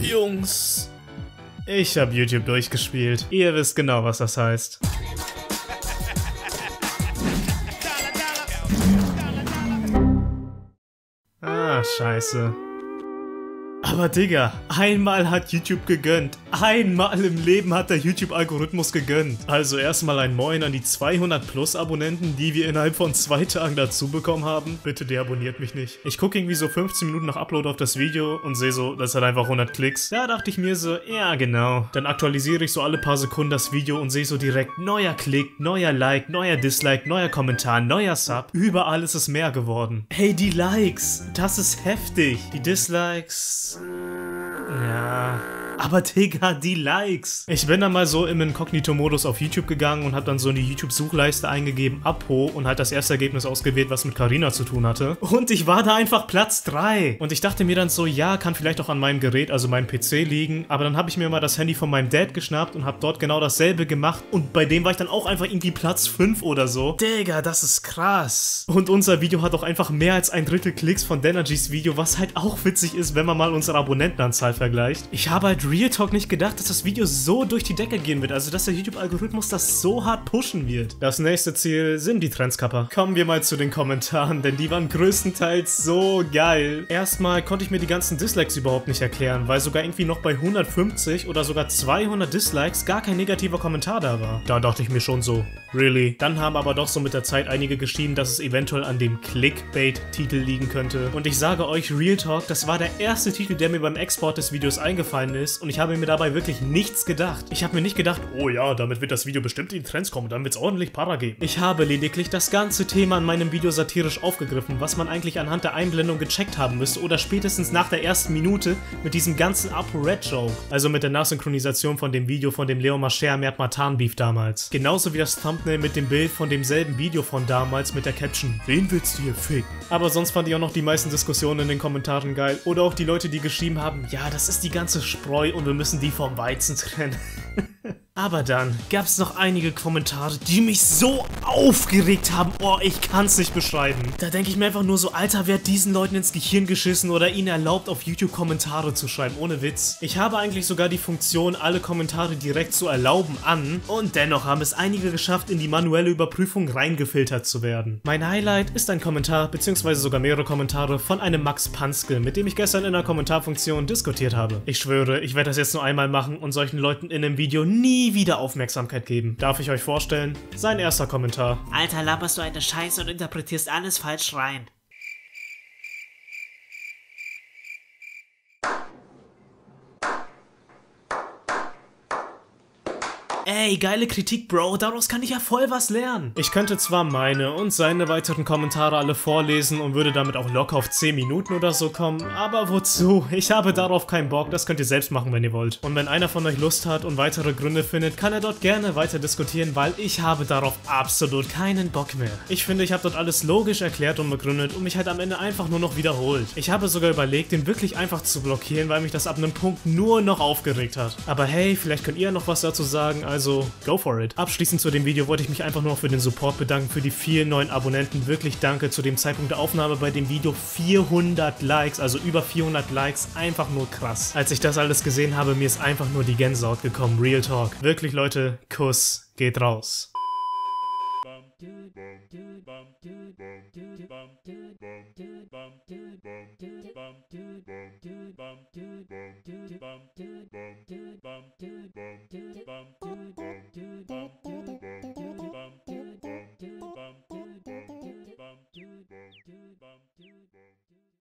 Jungs, ich habe YouTube durchgespielt. Ihr wisst genau, was das heißt. Ah, scheiße. Aber Digga, einmal hat YouTube gegönnt. Einmal im Leben hat der YouTube-Algorithmus gegönnt. Also erstmal ein Moin an die 200 plus Abonnenten, die wir innerhalb von zwei Tagen dazu bekommen haben. Bitte deabonniert mich nicht. Ich gucke irgendwie so 15 Minuten nach Upload auf das Video und sehe so, das hat einfach 100 Klicks. Da dachte ich mir so, ja genau. Dann aktualisiere ich so alle paar Sekunden das Video und sehe so direkt neuer Klick, neuer Like, neuer Dislike, neuer Kommentar, neuer Sub. Überall ist es mehr geworden. Hey, die Likes, das ist heftig. Die Dislikes... Aber Digga, die Likes. Ich bin dann mal so im Inkognito-Modus auf YouTube gegangen und habe dann so in die YouTube-Suchleiste eingegeben, Apo, und halt das erste Ergebnis ausgewählt, was mit Carina zu tun hatte. Und ich war da einfach Platz 3. Und ich dachte mir dann so, ja, kann vielleicht auch an meinem Gerät, also meinem PC liegen. Aber dann habe ich mir mal das Handy von meinem Dad geschnappt und habe dort genau dasselbe gemacht. Und bei dem war ich dann auch einfach irgendwie Platz 5 oder so. Digga, das ist krass. Und unser Video hat auch einfach mehr als ein Drittel Klicks von Denergys Video, was halt auch witzig ist, wenn man mal unsere Abonnentenanzahl vergleicht. Ich habe halt Real Talk nicht gedacht, dass das Video so durch die Decke gehen wird. Also, dass der YouTube-Algorithmus das so hart pushen wird. Das nächste Ziel sind die Trendskapper. Kommen wir mal zu den Kommentaren, denn die waren größtenteils so geil. Erstmal konnte ich mir die ganzen Dislikes überhaupt nicht erklären, weil sogar irgendwie noch bei 150 oder sogar 200 Dislikes gar kein negativer Kommentar da war. Da dachte ich mir schon so, really? Dann haben aber doch so mit der Zeit einige geschrieben, dass es eventuell an dem Clickbait-Titel liegen könnte. Und ich sage euch, Real Talk, das war der erste Titel, der mir beim Export des Videos eingefallen ist und ich habe mir dabei wirklich nichts gedacht. Ich habe mir nicht gedacht, oh ja, damit wird das Video bestimmt in die Trends kommen, dann wird es ordentlich Para geben. Ich habe lediglich das ganze Thema in meinem Video satirisch aufgegriffen, was man eigentlich anhand der Einblendung gecheckt haben müsste oder spätestens nach der ersten Minute mit diesem ganzen Apo-Red-Joke. Also mit der Nachsynchronisation von dem Video von dem Leo Mascher Mert Matan Beef damals. Genauso wie das Thumbnail mit dem Bild von demselben Video von damals mit der Caption, wen willst du hier ficken? Aber sonst fand ich auch noch die meisten Diskussionen in den Kommentaren geil. Oder auch die Leute, die geschrieben haben, ja, das ist die ganze Spreu und wir müssen die vom Weizen trennen. Aber dann gab es noch einige Kommentare, die mich so aufgeregt haben. Oh, ich kann es nicht beschreiben. Da denke ich mir einfach nur so, Alter, wer hat diesen Leuten ins Gehirn geschissen oder ihnen erlaubt, auf YouTube Kommentare zu schreiben? Ohne Witz. Ich habe eigentlich sogar die Funktion, alle Kommentare direkt zu erlauben an. Und dennoch haben es einige geschafft, in die manuelle Überprüfung reingefiltert zu werden. Mein Highlight ist ein Kommentar, beziehungsweise sogar mehrere Kommentare von einem Max Panske, mit dem ich gestern in der Kommentarfunktion diskutiert habe. Ich schwöre, ich werde das jetzt nur einmal machen und solchen Leuten in einem Video nie wieder Aufmerksamkeit geben. Darf ich euch vorstellen? Sein erster Kommentar. Alter, laberst du eine Scheiße und interpretierst alles falsch rein. Ey, geile Kritik, Bro, daraus kann ich ja voll was lernen. Ich könnte zwar meine und seine weiteren Kommentare alle vorlesen und würde damit auch locker auf 10 Minuten oder so kommen, aber wozu? Ich habe darauf keinen Bock, das könnt ihr selbst machen, wenn ihr wollt. Und wenn einer von euch Lust hat und weitere Gründe findet, kann er dort gerne weiter diskutieren, weil ich habe darauf absolut keinen Bock mehr. Ich finde, ich habe dort alles logisch erklärt und begründet und mich halt am Ende einfach nur noch wiederholt. Ich habe sogar überlegt, den wirklich einfach zu blockieren, weil mich das ab einem Punkt nur noch aufgeregt hat. Aber hey, vielleicht könnt ihr noch was dazu sagen, also go for it. Abschließend zu dem Video wollte ich mich einfach nur für den Support bedanken, für die vielen neuen Abonnenten. Wirklich danke zu dem Zeitpunkt der Aufnahme bei dem Video 400 Likes, also über 400 Likes, einfach nur krass. Als ich das alles gesehen habe, mir ist einfach nur die Gänsehaut gekommen, Real Talk. Wirklich Leute, Kuss geht raus. Bum,